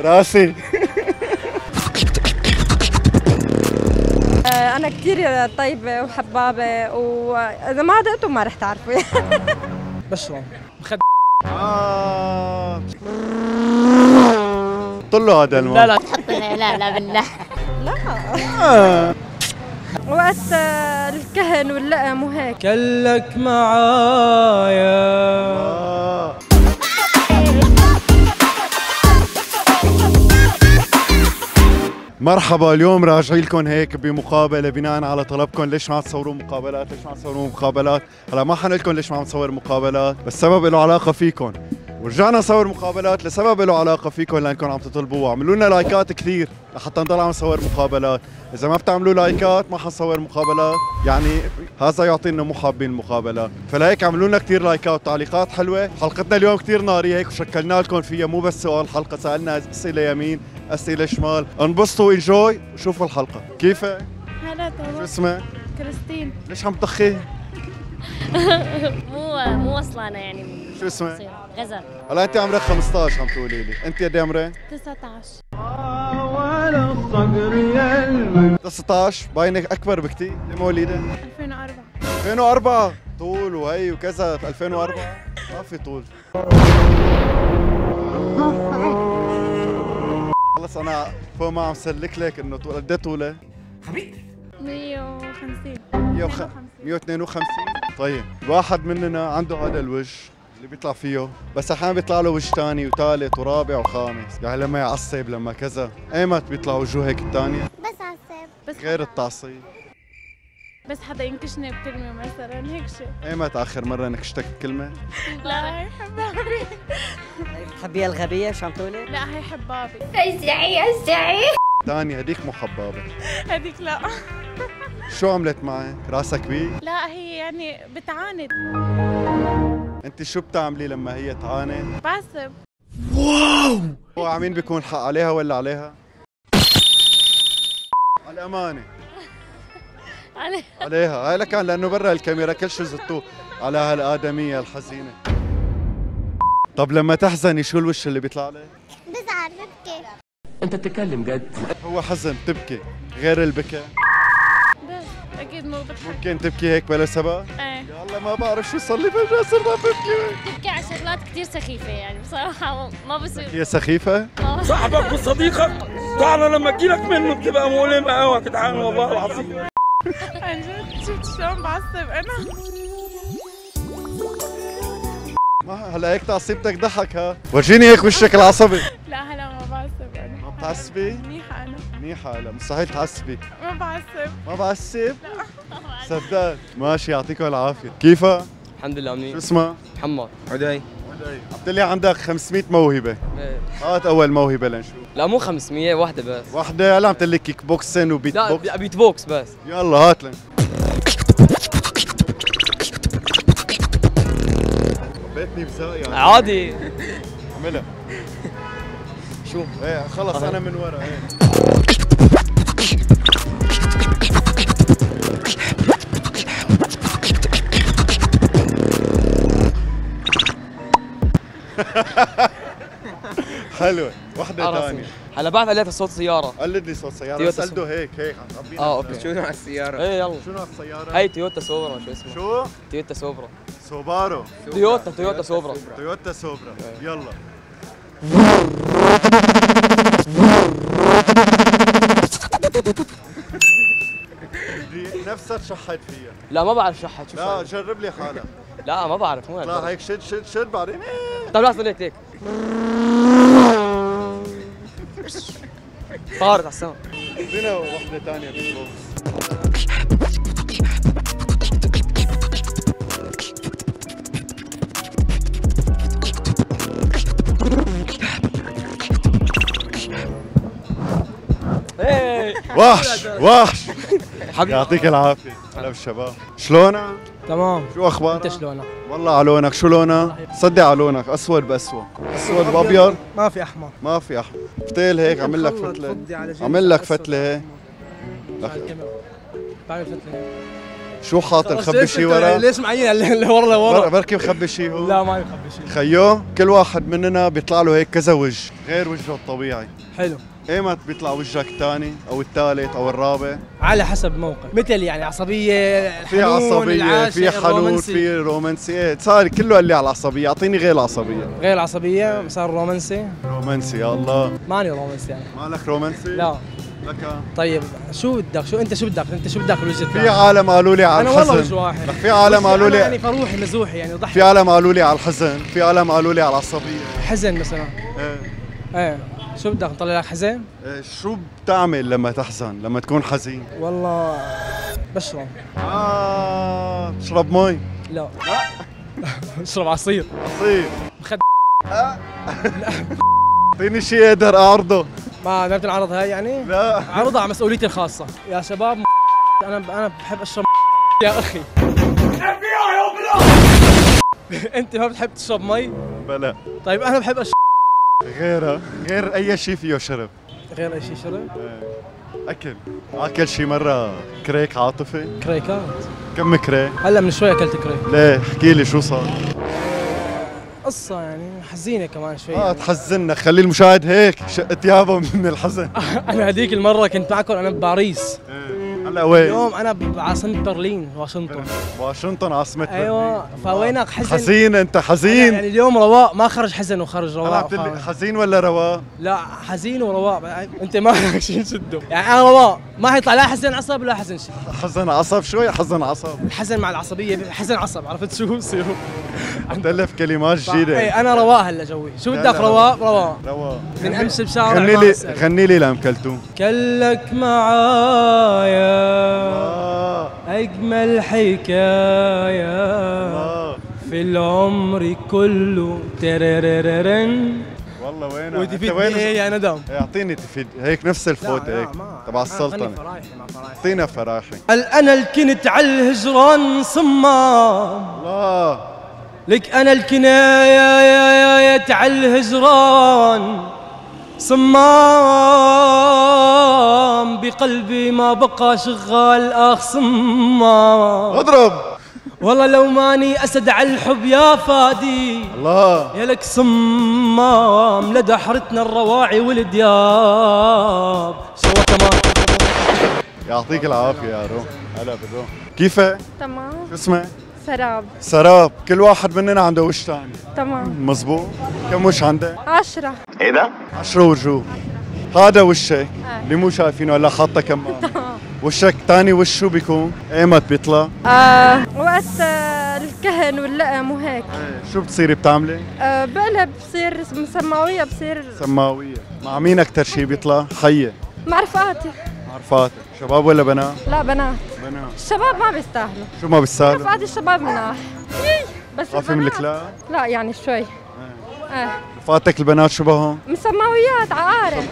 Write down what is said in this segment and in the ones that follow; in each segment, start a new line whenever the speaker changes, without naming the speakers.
راسي.
آه، أنا كتير طيبة وحبابة وإذا ما دقتوا ما رح تعرفوا.
بشرة
آه. طلوا هذا الماء
لا لا.
لا لا بالله.
آه.
وقت آه، الكهن واللقم وهيك.
كلك معايا.
مرحبا اليوم راجعين لكم هيك بمقابلة بناء على طلبكم ليش ما عم تصوروا مقابلات؟ ليش ما عم تصوروا مقابلات؟ هلا ما حنقول لكم ليش ما عم نصور مقابلات بس سبب له علاقة فيكم ورجعنا نصور مقابلات لسبب له علاقة فيكم لانكم عم تطلبوها. عملوا لنا لايكات كثير لحتى نضل عم نصور مقابلات. إذا ما بتعملوا لايكات ما حنصور مقابلات. يعني هذا يعطينا مو حابين المقابلات فلهيك عملوا لنا كثير لايكات. وتعليقات حلوة. حلقتنا اليوم كثير نارية هيك وشكلنا لكم فيها مو بس سؤال حلقة سألنا أسئلة يمين. أسئلة شمال. انبسطوا انجوي وشوفوا الحلقة. كيف؟
هلا
شو اسمك؟
كريستين.
ليش عم تخي؟
مو مو وصلانة يعني.
شو اسمك.
غزل.
هلا أنت عمرك 15 عم تقولي لي. أنت قد إيه عمرك؟
19
16 باينك أكبر بكثير ليه مواليدك
2004
2004 طول وهي وكذا. 2004 ما في طول. خلص أنا فوق ما عم سلك لك إنه طول قد إيه طولك؟
150
150 152 طيب واحد مننا عنده هذا الوجه اللي بيطلع فيه. بس أحيانا بيطلع له وجه ثاني وثالث ورابع وخامس. يعني لما يعصب لما كذا. ايمت بيطلع وجوه هيك الثانية
بس عساب بس
غير التعصيب.
بس حدا ينكشني بكلمة مثلا هيك شيء
ايمت اخر مرة نكشتك كلمة
لا هي حبابي
شو عم تقولي؟
لا هي حبابي.
ثانية هديك مو حبابة.
هذيك لا.
شو عملت معك؟ راسك بيه؟
لا هي يعني بتعاند.
أنت شو بتعملي لما هي تعاند؟
بعصب
هو عمين بيكون حق عليها ولا عليها؟ على الأمانة.
علي
عليها. هاي لكان لأنه برا الكاميرا كل شيء زتوه على هالآدمية الحزينة. طب لما تحزني شو الوش اللي بيطلع لك؟
بزعل ببكي.
أنت بتتكلم جد.
هو حزن تبكي غير البكاء.
بس أكيد مو بضحك.
ممكن تبكي هيك بلا سبب؟
إيه.
يا الله ما بعرف شو صار لي فجأة صرنا ببكي.
بحكي على شغلات كثير سخيفة يعني بصراحة ما بصير.
هي سخيفة؟
ما-
صاحبك وصديقك؟ تعال لما أجيلك منه بتبقى مؤلمة قوي جدعان والله العظيم.
عن جد شفت شلون بعصب أنا
ما هلا هيك تعصيبتك ضحك ها ورجيني هيك وشك العصبي
لا هلا ما بعصب أنا
ما بتعصبي؟
منيحة أنا
منيحة هلا مستحيل تعصبي
ما بعصب
ما بعصب؟ صدقت ماشي يعطيكم العافية كيفها؟
الحمد لله
شو
منيح
اسمها؟
محمد
عدي
الله عندك 500 موهبة. هات أول موهبة لنشوف.
لا مو 500 واحدة بس.
وحدة هلا عم تقول لك كيك بوكسين وبيت
لا
بوكس
بيت بوكس بس.
يلا هات لن بيتني بزاق يعني
عادي.
اعملها
شو؟
إيه خلص أنا من ورا. إيه. حلوة وحدة
عرفت.
ثانية
هلا بعرف عليها صوت سيارة.
قلد لي صوت سيارة.
تويوتا
بس قلده هيك هيك
آه okay.
شو نوع السيارة؟
إيه يلا.
شو نوع السيارة؟
هاي تويوتا سوبرا شو اسمها
شو؟
تويوتا سوبرا
سوبارو.
تويوتا تويوتا سوبرا
تويوتا سوبرا يلا. دي نفسها تشحت فيها.
لا ما بعرف شحت شو
لا جرب لي حالك.
لا ما بعرف مو
طلع
هيك
شد شد شد بعدين.
طب لحظة ليك ليك طارت على السما.
فينا وحدة ثانية بالبوكس
إيه
وحش وحش
حبيبي.
يعطيك العافية. هلا بالشباب. شلونك؟
تمام.
شو أخبارك؟
أنت شلونك؟
والله على لونك. شو لونك؟ صدق على لونك. أسود بأسود. أسود بأبيض؟
ما في أحمر.
ما في أحمر. فتيل هيك عمل لك فتلة. عمل لك فتلة هيك. شو حاط مخبي شي ورا؟
ليش معين اللي ورا لورا
بركي مخبي شي هو.
لا ما يخبي شيء
خيو كل واحد مننا بيطلع له هيك كذا وجه غير وجهه الطبيعي.
حلو.
ايمت بيطلع وجهك الثاني أو الثالث أو الرابع؟
على حسب الموقف مثل يعني عصبية
في
عصبية
في حنون. في رومانسي إيه، صار كله قال لي على العصبية. أعطيني غير العصبية.
غير العصبية صار رومانسي.
رومانسي يا الله.
ماني رومانسي يعني
مالك رومانسي؟
لا.
لك؟
طيب شو بدك؟ شو أنت شو بدك؟ أنت شو بدك بالوجه
في؟ عالم قالوا لي على
أنا والله وجه
الحزن
واحد.
في عالم قالوا لي
يعني فروحي مزوحي يعني ضحك.
في عالم قالوا لي على الحزن في عالم قالوا لي على العصبية.
حزن مثلا.
إيه.
إيه. شو بدك نطلع لك حزن؟
إيه، شو بتعمل لما تحزن لما تكون حزين؟
والله بشرب.
آه تشرب مي؟
لا. اشرب عصير.
عصير.
مخد-
آه. اعطيني شيء أقدر أعرضه؟
ما ما بتنعرض هاي يعني؟
لا.
عرضها على مسؤوليتي الخاصة. يا شباب أنا أنا بحب أشرب يا أخي. أنت ما بتحب تشرب مي؟
بلا.
طيب أنا بحب أشرب
غيرها غير أي شيء فيه شرب.
غير أي شيء شرب؟
إيه. أكل. أكل شي مرة كريك عاطفي.
كريكات
كم كريك
هلا من شوي أكلت كريك.
ليه احكي لي شو صار.
قصة يعني حزينة كمان شوي.
آه تحزننا. خلي المشاهد هيك شق ثيابه من الحزن.
أنا هذيك المرة كنت معكم أنا بباريس.
هلا وين؟
اليوم أنا بعاصمة برلين واشنطن.
واشنطن عاصمة
أيوه فوينك حزن؟
حزين
أنت
حزين.
يعني اليوم رواق ما خرج حزن وخرج رواق.
حزين ولا رواق
لا حزين ورواق أنت ما لك شيء تشده يعني أنا رواق ما حيطلع لا حزن عصب ولا حزن شيء.
حزن عصب؟ شوي حزن عصب.
الحزن مع العصبية حزن عصب عرفت شو؟ بصيروا
تلف كلمات جديدة.
إيه أنا رواق هلا جوي. شو بدك رواق رواق
رواق
من أمس بشارع
غني لي. غني لي لام كلثوم.
كلك معايا.
آه
اجمل حكايه
آه
في العمر كله تررررن
والله وين
وتفيد إيه يا ندم
اعطيني تفيد هيك نفس الفوت هيك تبع
فرايحي
اعطينا فراحي
قال أنا اللي كنت على الهجران صمام
الله
لك أنا الكناية يا يا يا على الهجران صمام بقلبي ما بقى شغال آخ صمام.
اضرب.
والله لو ماني أسد على الحب يا فادي.
الله.
يا لك صمام لدى حرتنا الرواعي والدياب شو كمان.
يعطيك العافية يا روم. هلا بالروم. كيفك؟
تمام.
شو اسمك؟
سراب.
سراب. كل واحد مننا عنده وش ثاني.
تمام.
مزبوط. كم وش عندك؟
عشرة.
عشرة وجوه. هذا وشك. اللي مو شايفينه هلا حاطه كمان وشك ثاني وش شو بيكون؟ إيمت بيطلع؟
آه وقت آه الكهن واللقم وهيك.
شو بتصيري بتعملي؟
آه بقلب بصير مسماوية بصير
سماوية. مع مين أكثر شيء بيطلع؟ حية
مع رفقاتي
عرفات. شباب ولا بنات؟
لا بنات.
بنات.
الشباب ما بيستاهلوا.
شو ما بيستاهلوا؟
رفقاتي الشباب مناح. بس
خافي من الكلاب؟
لا يعني شوي. إيه.
رفقاتك البنات شو بهم؟
مسماويات عقارب.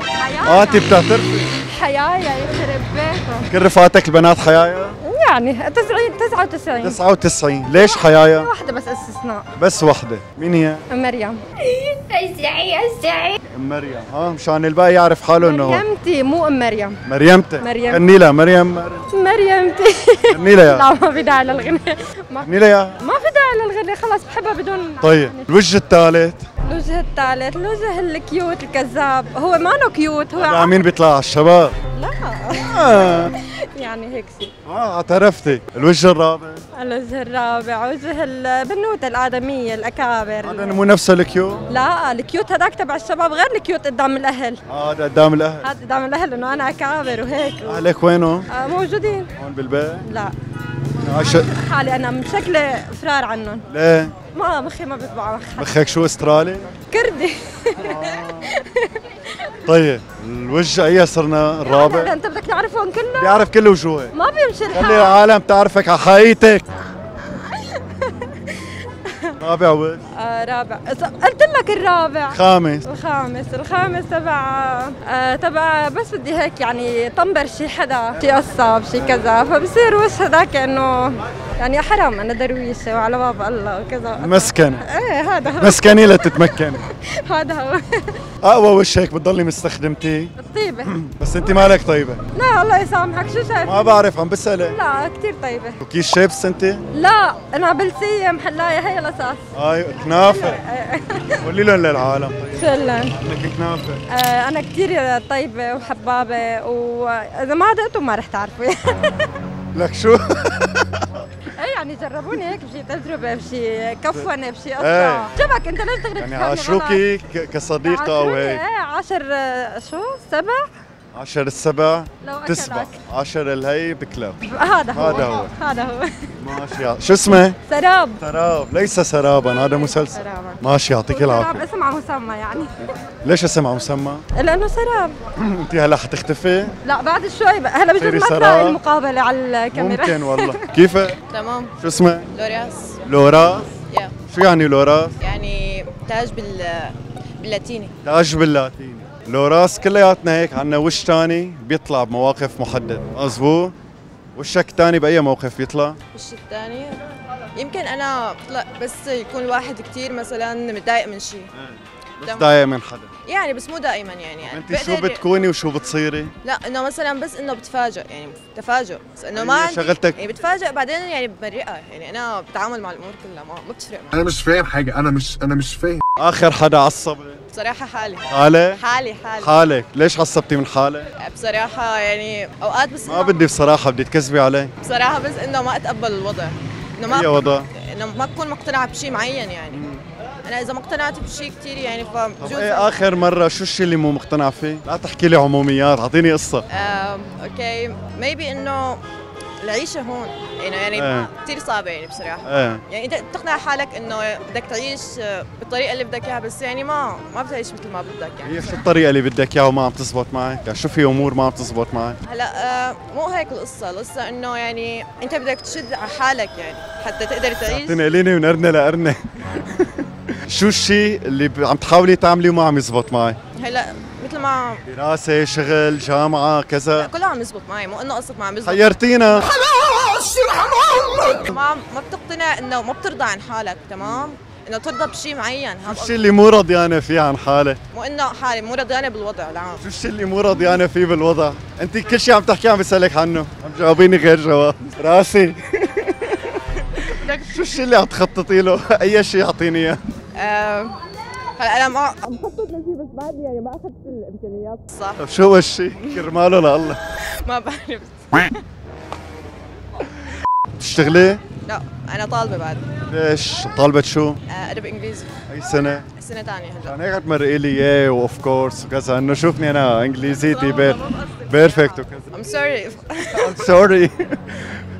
آه انت بتعترفي
حيايا يخرب بيتهم
كل رفقاتك البنات حيايا؟
يعني 90 99
99 ليش حيايا؟
واحدة بس استثناء.
بس وحدة مين هي؟
مريم.
ام مريم. ها مشان الباقي يعرف حاله إنه
مريمتي مو أم مريم.
مريمتك
مريم.
غني لها مريم. مريم.
مريمتي.
غني لها يا.
لا ما في داعي للغنى.
غني لها يا.
ما في داعي للغنى خلاص بحبها بدون
طيب الوجه الثالث.
الوجه الثالث الوجه ال cute الكذاب. هو ما له cute هو
مين بيطلع على الشباب؟
لا.
آه.
يعني هيك شيء.
آه اعترفتي. الوجه الرابع.
الوجه الرابع وجه البنوتة الآدمية الأكابر.
هذا مو نفسه ال cute
لا ال cute هذاك تبع الشباب غير ال cute قدام الأهل.
آه هذا قدام الأهل.
هذا قدام الأهل إنه أنا أكابر وهيك.
أهلك وينه؟
آه موجودين.
هون بالبيت؟
لا.
عش...
حالي أنا من شكلي فرار عنهم.
ليه؟
ما مخي ما بيطبع مخ
مخك شو أسترالي؟
كردي.
طيب. الوجه صرنا الرابع.
أنت بدك تعرفهم كلهم؟
بيعرف كل وجوهك
ما بيمشي
خلي
الحال
العالم تعرفك على حقيقتك رابع وجه
آه آه رابع قلت لك الرابع.
خامس
الخامس. الخامس تبع آه تبع بس بدي هيك يعني طنبر شي حدا شي قصاب شي كذا. فبصير وش هذاك إنه يعني حرام أنا درويشة وعلى باب الله وكذا.
مسكنة
إيه هذا هو.
مسكني لتتمكني
هذا هو.
أقوى وش هيك بتضلي مستخدمتيه
الطيبه
بس أنت مالك طيبة.
لا الله يسامحك. شو شايف؟
ما بعرف عم بسألك.
لا كثير طيبة.
وكيس شيبس أنت؟
لا نابلسيه محلاية هي الأساس.
اي كنافة قولي لهم للعالم.
شلون
إنك كنافة
آه أنا كثير طيبة وحبابة وإذا ما دقتوا ما رح تعرفوا.
لك شو؟
إيه يعني جربوني هيك بشي تجربة بشي كفونه بشي
إيه.
قصة. شبك أنت ليش تغرب
يعني عاشوكي ك- كصديقة أو هيك
إيه عشر آه، شو؟ سبع؟
عشر السبع
لو
تسبع.
أكلك.
عشر الهي بكلب.
هذا هو.
هذا هو.
هذا هو.
ماشي. شو اسمه؟
سراب.
سراب. ليس سرابا. هذا مسلسل.
سرابا.
ماشي يعطيك
سراب
العافية.
اسم على مسمى يعني.
ليش اسم على مسمى؟
لأنه سراب.
أنت هلا حتختفي؟
لا بعد شوي. هلا بجوز ما
سراب؟
تلاقي المقابلة على الكاميرا.
ممكن والله. كيف؟
تمام.
شو اسمه؟
لورياس
لوراس
يا
شو يعني لوراس؟
يعني تاج بال باللاتيني.
تاج باللاتيني. لوراس كلياتنا هيك عنا وش تاني بيطلع بمواقف محددة مظبوط وشك تاني بأي موقف بيطلع؟
والشيء الثاني يمكن أنا بطلع بس يكون الواحد كتير مثلا متضايق من شيء
بس
تمام.
ضايق من حدا
يعني بس مو دائما يعني, يعني
انت شو بتكوني وشو بتصيري؟
لا إنه مثلا بس إنه بتفاجئ يعني تفاجؤ بس إنه ما
هي
عندي
شغلتك.
يعني بتفاجئ بعدين يعني بمرقها يعني أنا بتعامل مع الأمور كلها ما ما بتفرق معي.
أنا مش فاهم حاجة. أنا مش أنا مش فاهم.
آخر حدا عصب.
بصراحة حالي.
حالة؟
حالي حالي.
حالك. ليش عصبتي من حالة؟
بصراحة يعني أوقات بس
ما بدي بصراحة بدي تكذبي علي.
بصراحة بس إنه ما أتقبل الوضع. إنه
أي
ما
وضع؟
إنه ما اكون مقتنعة بشيء معين يعني. أنا إذا ما اقتنعت بشيء كثير يعني
طب
فبجوز
إيه آخر مرة شو الشيء اللي مو مقتنع فيه؟ لا تحكي لي عموميات أعطيني قصة
آم، okay maybe إنه العيشة هون يعني يعني
إيه.
كثير صعبة يعني بصراحة
إيه
يعني إنت تقنع حالك إنه بدك تعيش آه، بالطريقة اللي بدك إياها بس يعني ما ما بتعيش مثل ما بدك يعني
هي شو الطريقة اللي بدك إياها وما عم تزبط معك؟ يعني شو في أمور ما عم تزبط معك؟
هلأ آه، مو هيك القصة القصة إنه يعني أنت بدك تشد على حالك يعني حتى تقدر تعيش
تنقليني من قرنة لقرنة شو الشيء اللي عم تحاولي تعمليه وما عم يزبط معك؟
هلا مثل ما
دراسة، شغل، جامعة،
لا
كذا
كله عم يزبط معي مو إنه قصه ما عم يزبط.
حيرتينا
ما ما بتقتنع إنه ما بترضى عن حالك تمام؟ إنه ترضى بشيء معين
شو الشيء اللي مو رضيانة فيه عن حالك؟
مو إنه حالي مو رضيانه بالوضع العام
شو الشيء اللي مو رضيانة فيه بالوضع؟ أنت كل شيء عم تحكي عم بسألك عنه. عم تجاوبيني غير جواب. راسي. شو الشيء اللي عم تخططي له؟ أي شيء اعطيني
إياه. هلا أنا ما عم بخطط لشيء بس بعدني يعني ما أخذت الإمكانيات. الصح
طب شو هو الشيء؟ كرماله لله.
ما بعرف.
بتشتغلي؟
لا أنا طالبة بعد.
ليش؟ طالبة شو؟
آه، أدب إنجليزي.
أي سنة؟
سنة ثانية هلا.
كان هيك تمرقي لي اياه و of course وكذا إنه شوفني أنا انجليزيتي per perfect وكذا.
ام sorry
sorry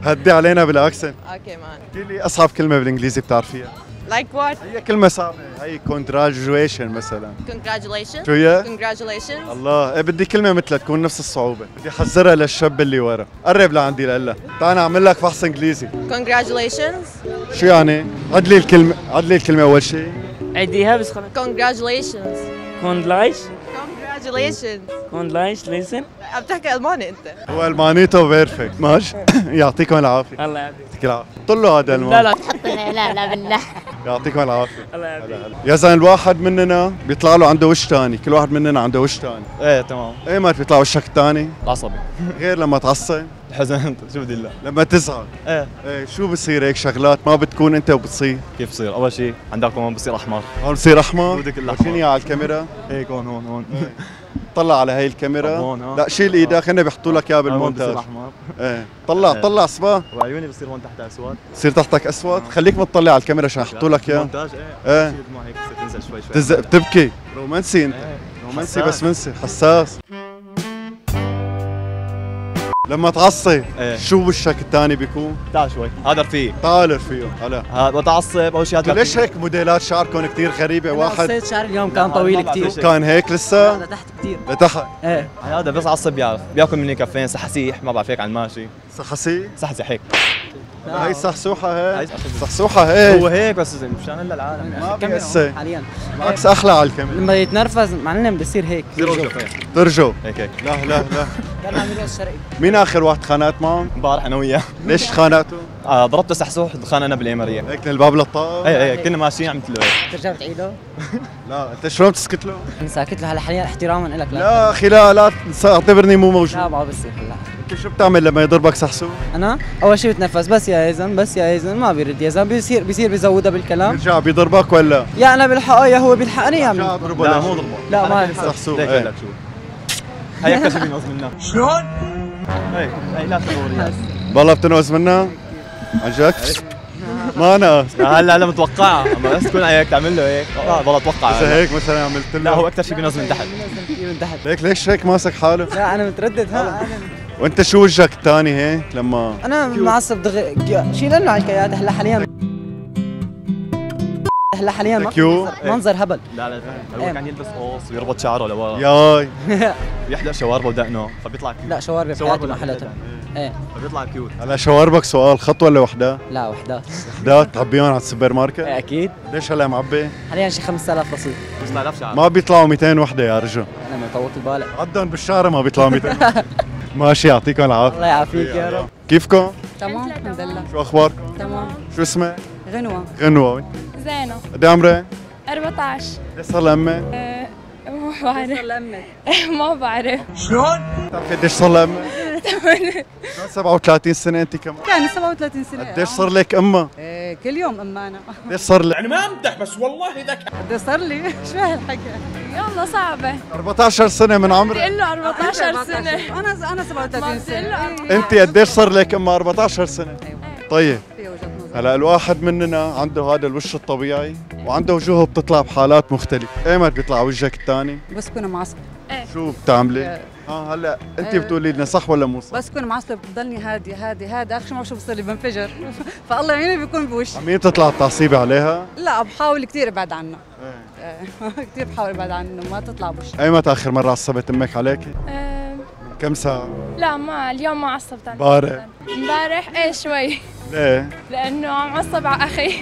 هدي علينا بال
accent. okay man
احكي لي اصعب كلمة بالإنجليزي بتعرفيها.
like what
هي كلمة صعبة. هي congratulation مثلا.
Congratulations.
شو هي؟
Congratulations.
الله. إيه بدي كلمة مثلها تكون نفس الصعوبة. بدي أحذرها للشاب اللي ورا. قرب لعندي لقلها تعال أعمل لك فحص إنجليزي.
Congratulations.
شو يعني؟ عدلي الكلمة عدلي الكلمة أول شيء
عديها بس خلاص.
Congratulations. Congratulations.
لايش ليسن
عم تحكي ألماني أنت.
هو المانيتو بيرفكت ماشي. يعطيكم العافية.
الله يعافيك.
يعطيك العافية. طلوا هذا
لا
المان
لا
لا لا بالله.
يعطيكم العافية.
الله يعافيك.
يا زلمة الواحد مننا بيطلع له عنده وش تاني؟ كل واحد مننا عنده وش تاني؟
إيه تمام.
إيه ما بيطلع وشك التاني
العصبي.
غير لما تعصب؟
حزنت شو بدي الله.
لما تزعل.
إيه.
إيه شو بصير هيك شغلات؟ ما بتكون أنت وبتصير.
كيف بصير؟ أول شيء عندكم هون بصير أحمر.
هون بصير أحمر؟
بدك الأحمر.
شيني على الكاميرا؟
هيك هون هون هون.
طلع على هي الكاميرا.
هون،.
لا شيل إيدك هن بيحطوا لك إياه
هون بصير
بالمونتاج. إيه. طلع
إيه.
طلع صبا
وعيوني بصير هون تحت أسود.
بصير تحتك أسود. خليك متطلع على الكاميرا عشان يحطوا لك اياه
مونتاج
إيه.
إيه. دموع هيك تنزل شوي شوي.
تز... بتبكي رومانسي انت.
إيه.
رومانسي. بس منسي حساس. لما تعصب
إيه.
شو وشك الثاني بيكون؟
تعال شوي. هذا رفيق
طالع فيه. هلا.
هذا بتعصب أول شيء هذا
ليش هيك موديلات شعركم كثير غريبة؟ واحد.
قصيت شعري اليوم كان
لا،
طويل كثير.
كان هيك لسه؟
لتحت كثير
لتحت؟
إيه.
هذا بس عصب بيعرف بياكل مني كفين سحسيح ما بعرف هيك على الماشي.
سحسي
سحسح هيك
هي صحصوحة هي
هاي
صحصوحة. هي
هو هيك بس مشان الا العالم
ما بيأسي
حاليا.
بالعكس أحلى على الكاميرا.
لما يتنرفز معلم بصير هيك.
زيرو
ترجو
هيك هيك.
لا لا لا.
كان عم يرقص شرقي.
مين آخر واحد خانات معهم؟
امبارح أنا وياه.
ليش خاناته؟
آه ضربته سحسوح دخان أنا بالاماريه
هيك الباب للطاقة؟
اي اي كنا ماشيين عم تلو
ترجع بتعيده
لا أنت شلون بتسكت له؟
ساكت له هلا حاليا احتراما لك
لا أخي لا لا أعتبرني مو موجود.
لا بعرف بصير هلا.
انت شو بتعمل لما يضربك سحسوح؟
أنا؟ أول شيء بتنفس بس يا ايزن بس يا ايزن ما بيرد يا زلمه بيصير بيصير بيزودها بالكلام.
بيرجع بيضربك ولا؟
يا أنا بالحقه يا هو بيلحقني يا عمي
لا مو ضربه.
لا ما
سحسوح
ليك
إيه.
لك شو هي أكثر شيء بينقص منها. شلون؟ هي هي لا تدوري
والله بتنقص منها؟ عن جد؟ ما أنا.
هلا هلا متوقعها أما بس تكون هيك تعمل له هيك. آه، والله أتوقع
إذا هيك مثلا عملت له
لا هو أكثر شيء بينقص من تحت.
من تحت.
ليك ليش هيك ماسك حاله؟
لا أنا متردد ها. أنا
وانت شو وجهك الثاني هيك لما
أنا معصب دغري شيل لنا على الكيات هلا حاليا هلا حاليا ما
كيو؟
منظر هبل.
لا لا هو كان يلبس قوس ويربط شعره لورا
ياي.
يحلق شواربه ودقنه فبيطلع كيوت
لا شواربي بحياتي ما حلتها إيه.
فبيطلع كيوت
هلا شواربك سؤال خط ولا وحدة؟
لا وحدات
وحدات تعبيهم على السوبر ماركت؟
إيه أكيد.
ليش هلا معبي؟
حاليا شي 5000 رصيد
5000 شعر.
ما بيطلعوا 200 وحدة يا رجل.
أنا مطوط البالع
عدهم بالشارع ما بيطلعوا 200 ماشي يعطيكم العافية
الله يعافيك يا رب
كيفكم؟
تمام الحمد لله
شو أخباركم؟
تمام
شو اسمك؟
غنوة
غنوة؟
زينة
قد إيه عمرك؟
14
ليش صار لها أمك؟
أه، ما بعرف ما بعرف
بتعرفي قديش صار لها أمك؟ شلون 37 سنة أنت كمان؟
يعني 37 سنة
قديش صار لك امها؟
إيه كل يوم أمانة
قديش صار لك؟
يعني ما أمدح بس والله ذكي
قد صار لي شو هالحكي
يلا صعبة
14 سنة من عمرك
بقول له 14 سنة
أنا أنا 37 سنة
أنت قديش صار لك امها 14 سنة؟
أيوة.
طيب
في وجهة نظر
هلأ الواحد مننا عنده هذا الوش الطبيعي وعنده وجوهه بتطلع بحالات مختلفة، ايمت بيطلع وجهك الثاني؟
بس كون معصب
شو بتعملي؟ آه هلأ
أنت.
بتقولي لنا صح ولا مو صح؟
بس كون معصب بضلني هادي هادي هادي آخر شو ما شو بصير لي بنفجر فالله يعيني بيكون بوشي
مين تطلع التعصيبة عليها؟
لا بحاول كثير أبعد عنه إيه. كثير بحاول أبعد عنه ما تطلع بوشي.
ايمت آخر مرة عصبت أمك عليكي؟
أه،
كم ساعة؟
لا ما اليوم ما عصبت على
امبارح.
امبارح؟ إيه شوي.
ليه؟
لأنه عم عصب على
أخي.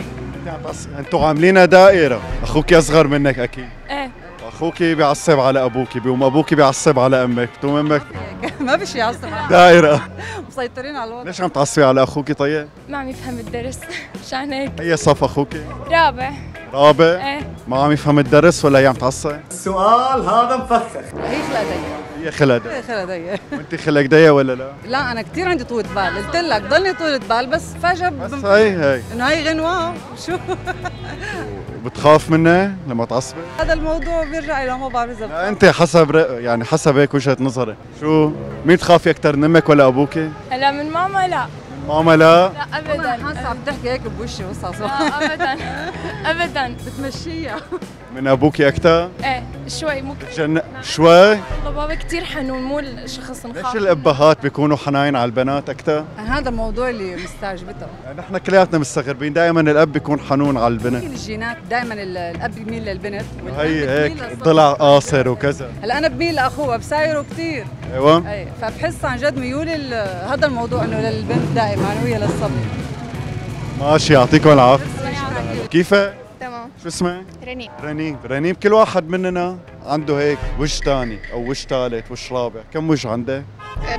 تعص- أنتوا عاملينها دائرة، أخوك اصغر منك أكيد.
إيه.
أخوك بيعصب على أبوك بيقوم أبوك بيعصب على أمك بتقوم أمك.
ما في شيء يعصب
دائرة.
مسيطرين على الوضع.
ليش عم تعصبي على أخوك طيب؟
ما عم يفهم الدرس. مشان هيك.
هي صف أخوك؟
رابع.
رابع
إيه.
ما عم يفهم الدرس ولا هي عم تعصب؟
هي خلق ضيق
هي خلق
هي خلق ضيق
وانت خلق ضيق ولا لا؟
لا أنا كثير عندي طولة بال. قلت لك ضلني طولة بال بس فجأة
بس
بن-
هي هي
إنه هي غنوة. شو؟
وبتخاف منها لما تعصبي؟
هذا الموضوع بيرجع إلى ما بعرف
إذا انت حسب رأ... يعني حسب هيك وجهة نظري شو؟ مين تخافي أكثر من أمك ولا أبوك؟
هلا من ماما لا.
ماما لا
ابدا.
حاسة عم تحكي هيك بوشي قصص
لا ابدا. ابدا.
بتمشيها.
من أبوك أكثر؟
إيه شوي مو كثير
جن... شوي؟
والله بابا كثير حنون مو الشخص
ليش
نخاف
الأبهات بيكونوا حناين على البنات أكثر؟
هذا الموضوع اللي مستعجبته
نحن كلياتنا مستغربين دائما الأب بيكون حنون على البنت.
هي الجينات دائما الأب بيميل للبنت.
هي هيك. ضلع قاصر وكذا.
هلا أنا بميل لأخوها بسايره كثير
أيوه.
اي فبحس عن جد ميولي ل- هذا الموضوع إنه للبنت دائما. وهي للصبي
ماشي يعطيكم العافية كيفك؟
تمام
شو اسمك؟
رنين
رنيم رنيم كل واحد مننا عنده هيك وجه ثاني أو وجه ثالث وجه رابع كم وجه عندك؟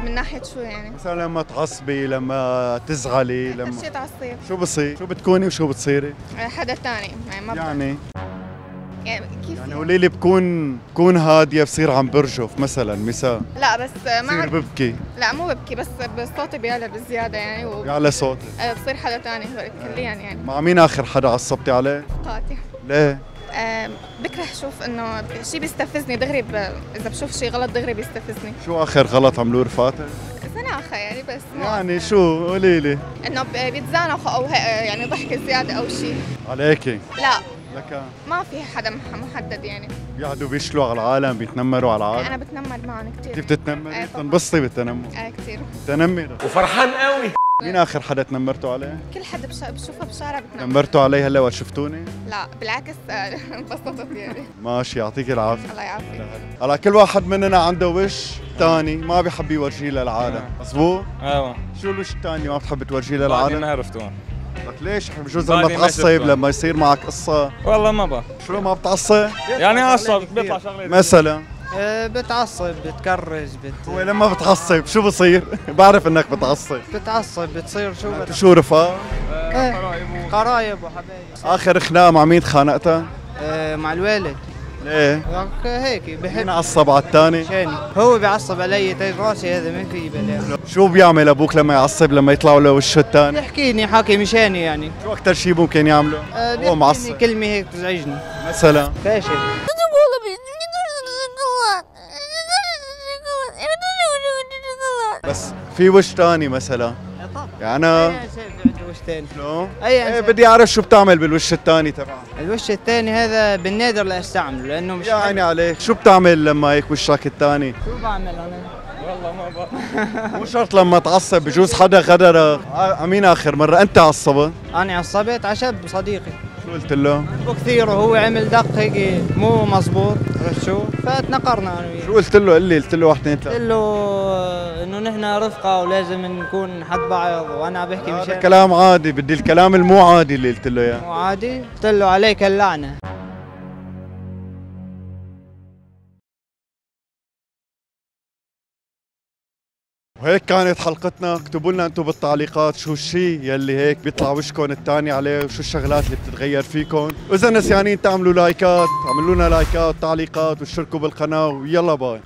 من ناحية شو يعني
مثلا لما تعصبي لما تزعلي لما
شيء تعصيب
شو بصير؟ شو بتكوني وشو بتصيري؟
حدا ثاني يعني ما
يعني
يعني كيف
يعني قولي لي بكون بكون هادية بصير عم برجف مثلا مثال
لا بس ما
بصير ببكي.
لا مو ببكي بس صوتي بيعلى بزيادة يعني و...
على صوتي.
آه، بصير حدا ثاني كليا يعني.
مع مين آخر حدا عصبتي عليه؟
قاتي
ليه؟
بكره أشوف إنه شيء بيستفزني دغري ب... إذا بشوف شيء غلط دغري بيستفزني.
شو آخر غلط عملوه رفاتك؟
زناخة يعني بس مو
يعني شو؟ قولي لي.
إنه بيتزانخوا أو يعني ضحك زيادة أو شيء
عليكي.
لا.
لك؟
ما في حدا مح- محدد يعني.
بيقعدوا بيشلوا على العالم بيتنمروا على العالم.
أنا بتنمر معهم كثير
بتتنمري
إيه طبعاً.
بتنبسطي بالتنمر.
آه كثير
تنمر
وفرحان قوي.
مين آخر حدا تنمرتوا عليه؟
كل حدا بش- بشوفها بالشارع بتنام
نمرتوا علي هلا وقت شفتوني؟
لا بالعكس آه، انبسطت يعني.
ماشي يعطيك العافية.
الله يعافيك.
هلا كل واحد مننا عنده وش تاني ما بيحب يورجيه للعالم. مزبوط؟
أيوه
شو الوش الثاني ما بتحب تورجيه
بعدين
للعالم؟
ما عرفتوه.
لك ليش بجوز لما تعصب. لما يصير معك قصة
والله ما بقى
شو ما بتعصب؟
يعني عصب بيطلع شغلة
مثلا
آه، بتعصب بتكرج بت...
هو لما بتعصب شو بصير؟ بعرف إنك بتعصب
بتعصب بتصير شو بت...
شو رفاق؟
قرايب وحبايب
آخر خناقة مع مين خانقتها؟
آه، مع الوالد
ليه؟
هيك بحب.
عصب على الثاني؟
شاني هو بيعصب علي تاج راسي هذا ما في بلا.
شو بيعمل أبوك لما يعصب لما يطلع له وشه الثاني؟
يحكيني حكي مشاني يعني.
شو أكثر شيء ممكن يعمله؟
آه،
هو
بيحكيني
معصب.
كلمة هيك تزعجني.
مثلا؟
فاشل.
بس في وش ثاني مثلا؟ يعني أنا
وش ثاني
شلون؟
أي
إيه
إنسان.
بدي أعرف شو بتعمل بالوش الثاني تبعك
الوش الثاني هذا بالنادر لا أستعمله لأنه مش
يا عيني عليك شو بتعمل لما هيك وشك الثاني؟
شو بعمل أنا؟
والله ما بقى
مو شرط لما تعصب بجوز حدا غدرك ع- أمين آخر مرة أنت عصبت
أنا عصبت على شاب صديقي
شو قلت له؟
وكثير وهو عمل دق هيك مو مزبوط عرفت شو؟ فتنقرنا أنا
شو
وياه
قلت له؟ قل لي قلت له واحد اثنين
قلت له آه، إنه نحن رفقة ولازم نكون حد بعض وأنا عم بحكي مشان
كلام عادي بدي الكلام المو عادي اللي قلت له إياه
مو عادي قلت له عليك اللعنة
وهيك كانت حلقتنا. اكتبوا لنا أنتم بالتعليقات شو الشيء يلي هيك بيطلع وشكم الثاني عليه وشو الشغلات اللي بتتغير فيكم. وإذا نسيانين تعملوا لايكات اعملوا لنا لايكات تعليقات واشتركوا بالقناة ويلا bye.